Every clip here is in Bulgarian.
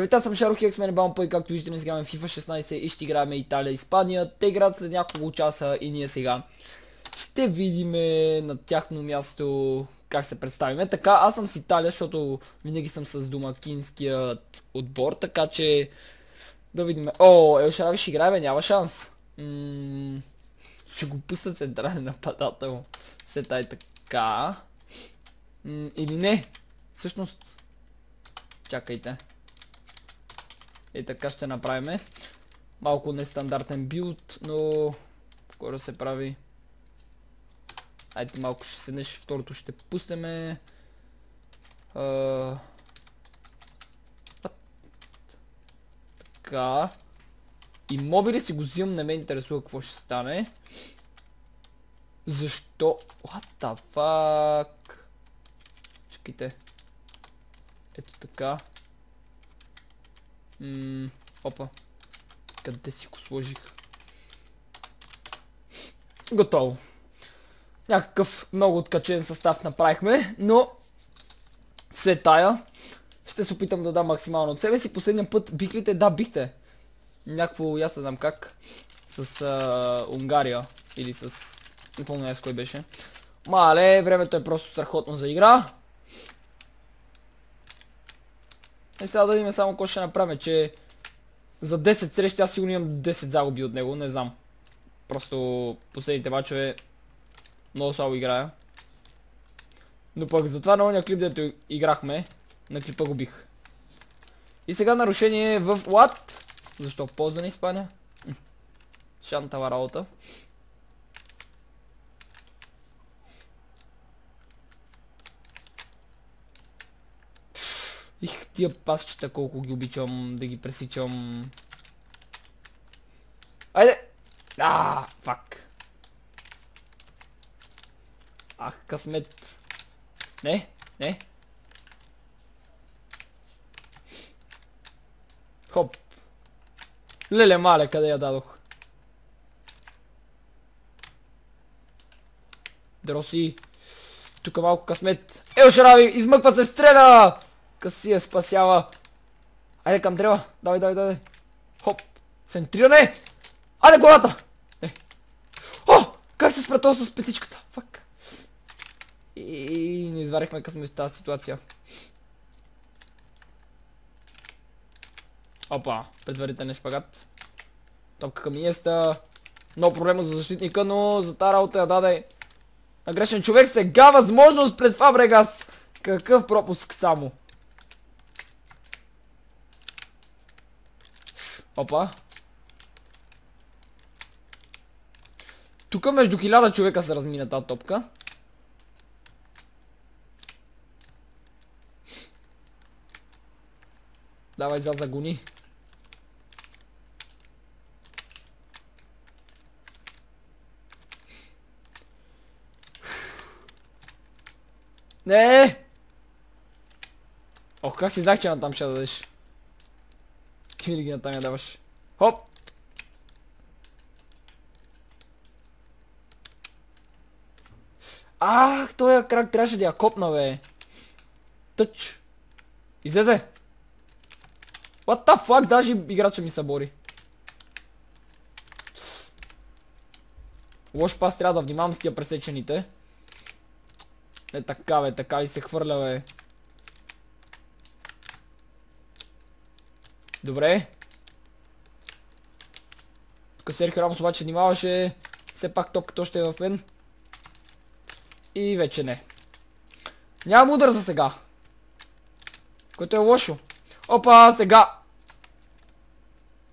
Здравейте, аз съм Шарох Екс, мен е Баумпой, както виждате, днес играме FIFA 16 и ще играем Италия и Испания. Те играят след няколко часа и ние сега ще видим на тяхно място как се представиме. Така, аз съм с Италия, защото винаги съм с домакинският отбор, така че да видим. О, Ел Шарави ще играе, бе, няма шанс. Ще го пусна централен нападател. Се тай така. Или не? Всъщност, чакайте. И така ще направим. Малко нестандартен билд, но скоро се прави. Айде малко ще седнеш, второто ще пуснем. Така. И мобили си го взимам, не ме интересува какво ще стане. Защо? What the fuck? Чакайте. Ето така. Ммм, опа. Къде си го сложих? Готово. Някакъв много откачен състав направихме, но все тая. Ще се опитам да дам максимално от себе си. Последния път бих ли те? Да, бихте. Някакво, аз не знам как. С а, Унгария. Или с... Не помня аз кой беше. Мале, времето е просто страхотно за игра. И сега да видим само какво ще направим, че за 10 срещи аз сигурно имам 10 загуби от него, не знам. Просто последните мачове много слабо играя. Но пък затова на ония клип, дето играхме, на клипа го бих. И сега нарушение в What? Защо полза на Испания? Шантава работа. Их, тия пасчета колко ги обичам да ги пресичам. Айде! А, фак. Ах, късмет. Не, не. Хоп. Леле мале, къде я дадох? Дроси. Тук малко късмет. Ел Шарави, измъква се, стреля! Къси я спасява. Айде към древа. Давай, давай, давай. Хоп. Центриране! Айде главата! Е. О! Как се спря с петичката? Фак. И не изварихме в тази ситуация. Опа, предварителен шпагат. Топка към Иеста. Много проблема за защитника, но за тази работа я даде на грешен човек. Сега възможност пред Фабрегас. Какъв пропуск само. Опа. Тук между хиляда човека се размина тази топка. Давай за загони. Не! Ох, как си знах, че натам ще дадеш? Ти винаги натам я даваш. Хоп! Ах, този крак трябваше да я копна, бе. Тъч. Излезе. What the fuck, даже играча ми се бори. Лош пас трябва да внимавам с тия пресечените. Не така бе, така ли се хвърля бе. Добре. Тук Серхио Рамос обаче внимаваше. Все пак топката още е в мен. И вече не. Нямам удар за сега. Което е лошо. Опа, сега.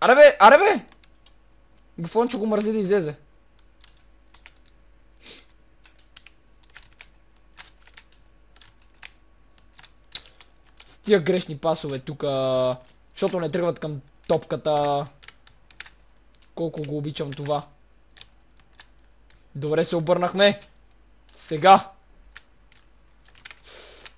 Аре бе, аре бе! Буфончо го мързи да излезе. С тия грешни пасове тука, защото не тръгват към топката. Колко го обичам това. Добре се обърнахме. Сега.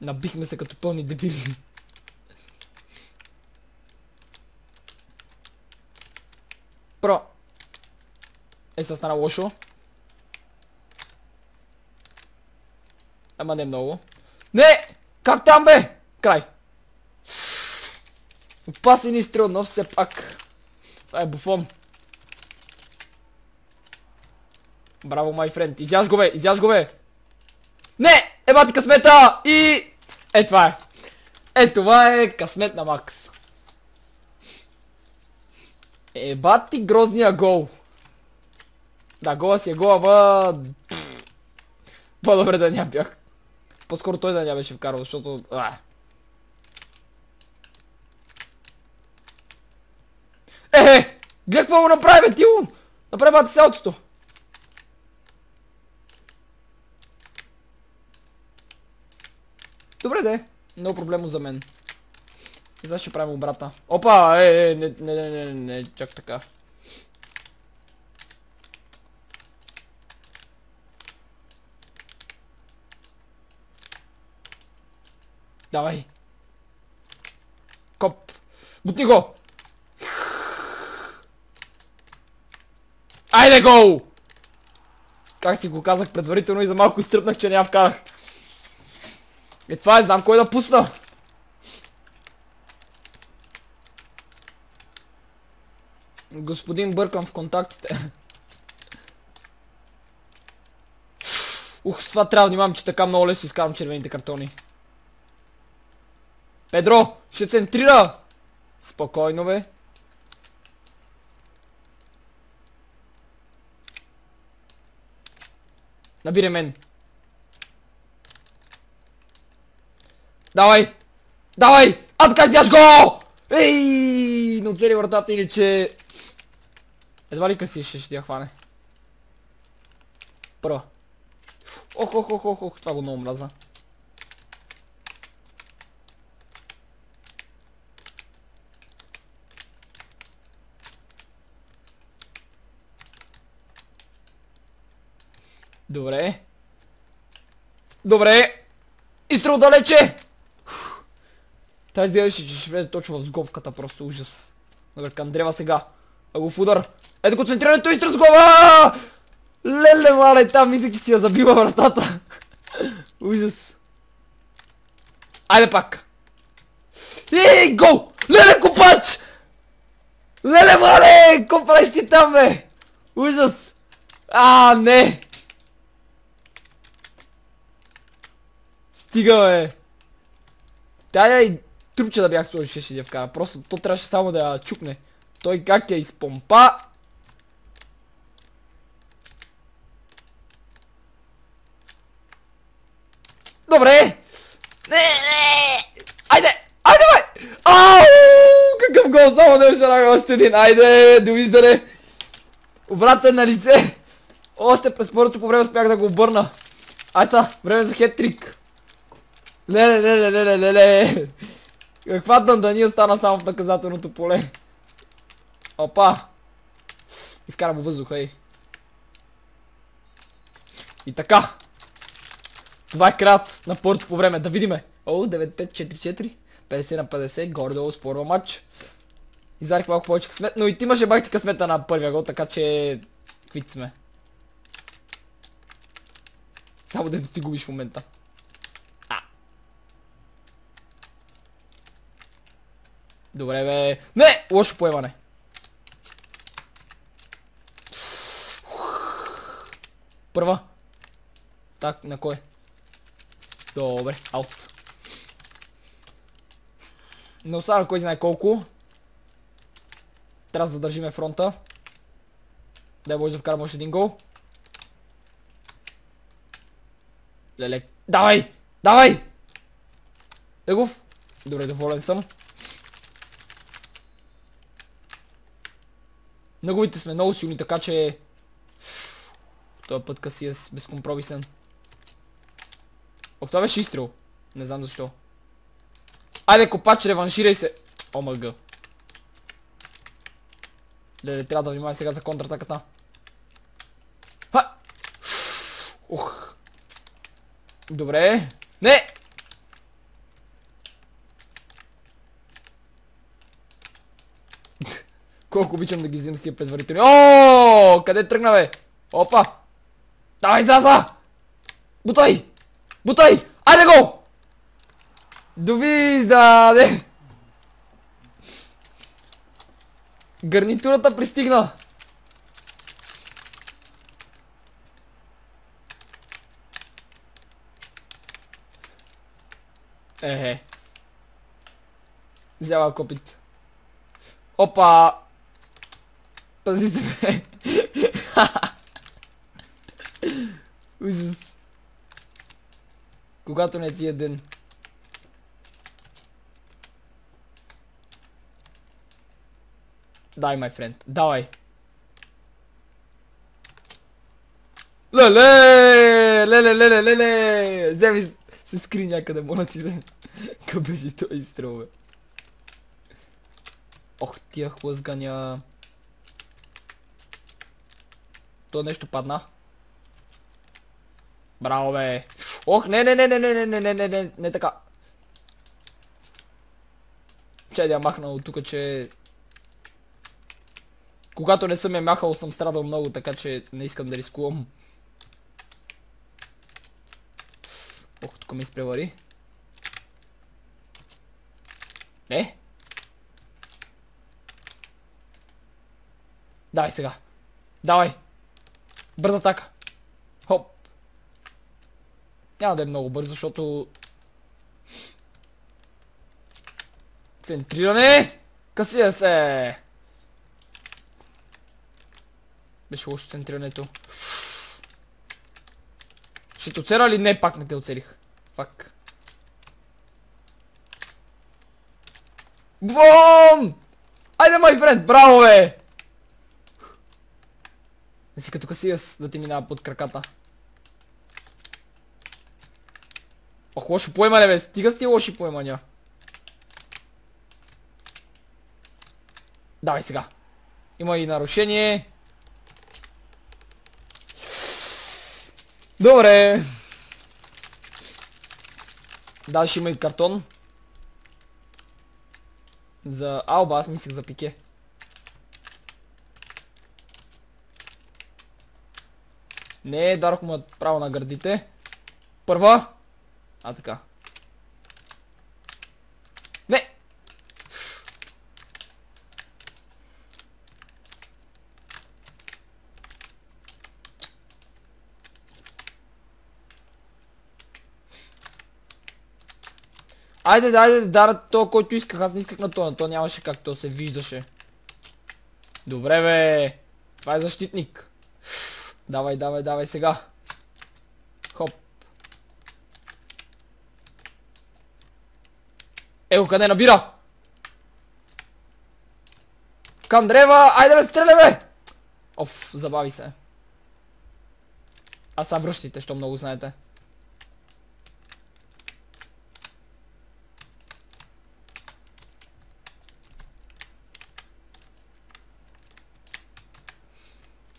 Набихме се като пълни дебили. Про. Е, се стана лошо. Ама не много. Не! Как там бе? Край. Опасен изстрел, но все пак. Това е буфон. Браво, май френд. Изяж го, бе! Изяж го, бе! Не! Еба ти късмета! И... Е, това е. Е, това е късмет на Макс. Еба ти грозния гол. Да, гола си е гол, ама... По-добре да ня бях. По-скоро той да ня беше вкарал, защото... А. Е, е! Гледай какво му направи, бе, Тилун! Направи бати селцето! Добре, де. Много проблемо за мен. Сега ще правим обратна. Опа, е, е, не, не, не, не, не, чак така. Давай. Коп. Бутни го! Айде гол! Как си го казах предварително и за малко изтръпнах, че не я вкарах. Е това е, знам кой да пусна. Господин бъркам в контактите. Ух, с това трябва да внимавам, че така много лесно изкарвам червените картони. Педро, ще центрира! Спокойно бе. Набире мен. Давай! Давай! Изяш го! Ей! Но цели вратата или че... Едва ли къси ще, ще я хване. Първа. Ох, ох, ох, ох, ох, това го много мраза. Добре. Добре. Изстрел далече! Тази изглеждаше, че ще влезе точно в сгобката, просто ужас. Добре, Кандрева сега. А го в удар. Ето концентрирането и с глава! Леле, мале, там мисля, че си я забива вратата. ужас. Айде пак. Ей, гол! Леле, копач! Леле, мале! Правиш ти там, бе? Ужас! А, не! Стига, бе! Тя и трупче да бях сложил, ще си я вкара. Просто то трябваше само да я чукне. Той как я изпомпа. Добре! Не, не! Айде! Айде, бе! Ау! Какъв гол! Само не ще още един. Айде! Довиждане! Обратен на лице! Още през първото по време успях да го обърна. Айде време за хет-трик. Леле, леле, леле, леле. Каква дъндания стана само в наказателното поле. Опа. Изкарам въздуха, ей. И така. Това е краят на първото по време. Да видиме. О, 9-5-4-4. 50 на 50. Горе-долу спорва матч. Изарих малко повече късмет, но и ти имаше бахти късмета на първия гол, така че... Квит сме. Само дето ти губиш в момента. Добре бе. Не! Лошо поемане. Първа. Так, на кой? Добре, аут. Не остана кой знае колко. Трябва да задържиме фронта. Дай може да вкарам още един гол. Леле. Давай! Давай! Егов. Добре, доволен съм. Неговите сме много силни, така че... Този път къси е безкомпромисен. Ох, това беше изстрел. Не знам защо. Айде, копач, реванширай се. Омага. Леле, трябва да внимавай сега за контратаката. Ха! Ох. Добре. Не! Колко обичам да ги взимам с тия предварителни. О, къде тръгна бе? Опа! Давай, Заза! Бутай! Бутай! Айде го! Довиждане! Гарнитурата пристигна! Ехе. Взяла копит. Опа! Пази се. Ужас. Когато не ти е ден. Дай, май френд. Давай. Леле! Леле, леле, леле! Вземи се скри някъде, моля ти се. Къбежи той изстрел, бе. Ох, тия хлъзгания. То нещо падна. Браво, бе. Ох, не, не, не, не, не, не, не, не, не, не, не така. Чай да я махна от тук, че... Когато не съм я махал, съм страдал много, така че не искам да рискувам. Ох, тук ми изпревари. Не? Давай сега. Давай. Бърза атака. Хоп. Няма да е много бързо, защото... Центриране! Касия се! Беше лошо центрирането. Ще те оцеля ли? Не, пак не те оцелих. Фак. Бом! Айде, май френд, браво, бе! Не си като касиас да ти минава под краката. Ох, лошо поемане, бе. Стига с ти лоши поемания. Давай сега. Има и нарушение. Добре. Да, има и картон. За Алба, аз мислех за пике. Не, дадох му право на гърдите. Първа. А, така. Не! Айде, айде, дарат то, който исках. Аз не исках на то, на то нямаше как то се виждаше. Добре, бе. Това е защитник. Давай, давай, давай сега. Хоп. Ево, къде набира? Кандрева, айде бе, стреля бе! Оф, забави се. А са връщите, що много знаете.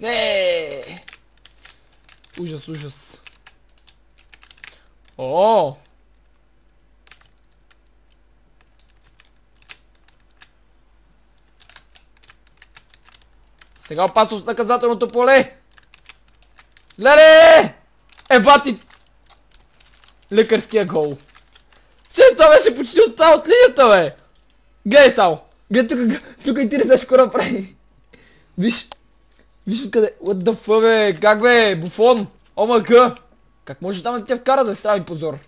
Не! Ужас, ужас. О! Сега опасност в наказателното поле! Леле! Е, бати! Лекарския гол. Че това беше почти от тази от линията, бе! Гледай само! Гледай тук, тук и ти не знаеш какво направи. Виж! Виж откъде. What the fuck, бе? Как бе? Буфон? ОМГ! Как може там да те вкара да страви позор?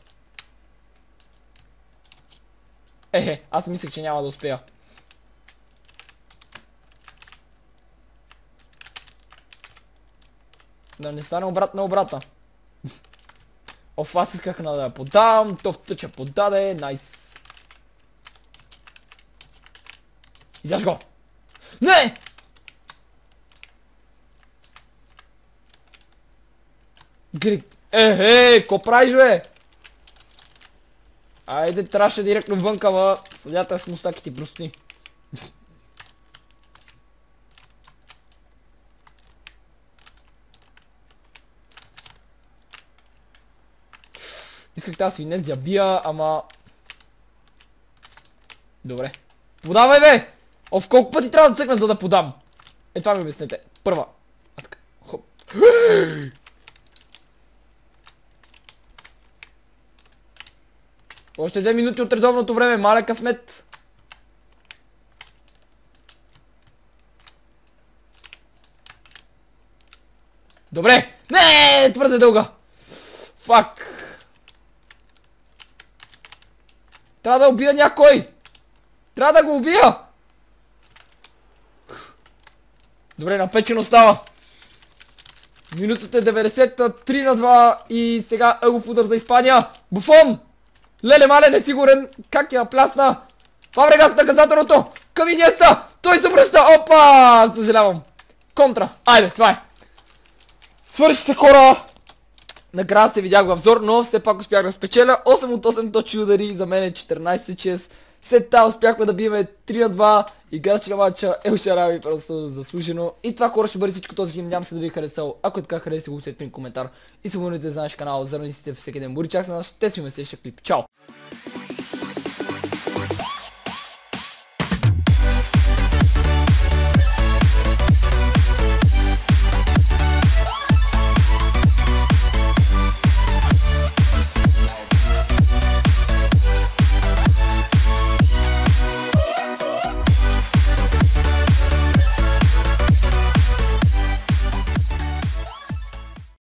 Ехе, аз мислех, че няма да успея. Да не стане обрат на обрата. Оф, аз исках на да я подам, то в тъча подаде, найс. Изяж го! Не! Грик. Ехе, ко правиш бе? Айде, трябваше директно вънка, ма. Съдята с мустаките брусни. Исках тази свинец да бия, ама... Добре. Подавай бе! Оф, колко пъти трябва да цъкна, за да подам? Е, това ми обяснете. Първа. А така. Хоп. Още две минути от редовното време. Маля късмет. Добре. Не, твърде дълга. Фак. Трябва да убия някой. Трябва да го убия. Добре, напечено става. Минутата е 93 на 2 и сега ъгов удар за Испания. Буфон! Леле мале несигурен как я плясна. Фабрегас наказателното към Инеста. Той се връща. Опа! Съжалявам. Контра. Айде, това е. Свършите хора. Накрая се видях в взор, но все пак успях да спечеля. 8 от 8 точни удари, за мен е 14-6. След това успяхме да биеме 3 на 2. Играч на матча Ел Шарави просто заслужено. И това хора ще бъде всичко този филм. Надявам се да ви е харесал. Ако е така, харесайте го, оставете коментар. И се абонирайте за нашия канал, за да не всеки ден. Бури чак се на ще си ме следващия клип. Чао!